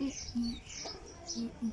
Mm-hmm. Mm-hmm.